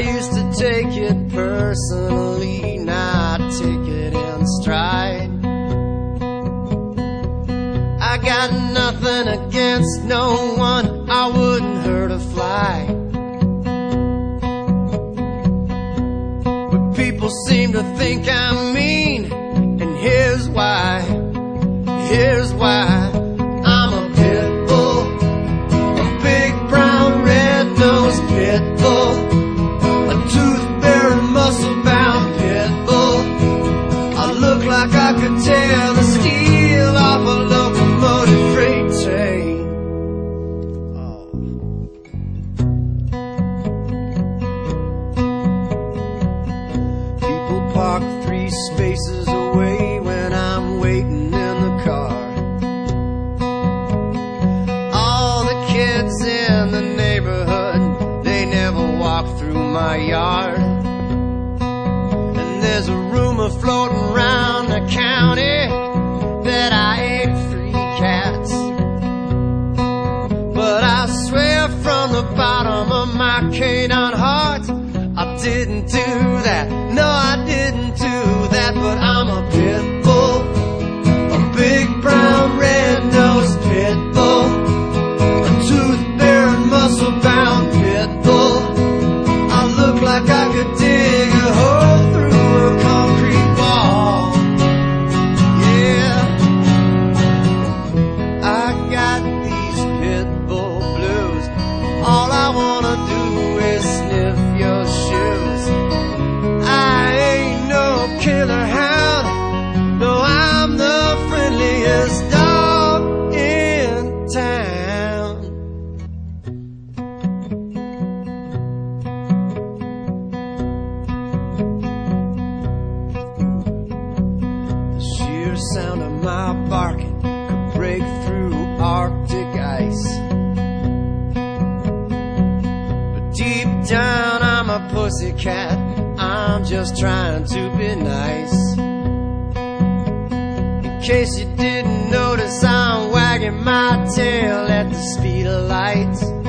I used to take it personally, not take it in stride. I got nothing against no one, I wouldn't hurt a fly. But people seem to think I'm mean, and here's why. Here's why. Spaces away when I'm waiting in the car. All the kids in the neighborhood, they never walk through my yard. And there's a rumor floating around the county that I ate three cats. But I swear from the bottom of my canine heart, I didn't do that. No, I didn't sound of my barking could break through Arctic ice. But deep down, I'm a pussycat. I'm just trying to be nice. In case you didn't notice, I'm wagging my tail at the speed of light.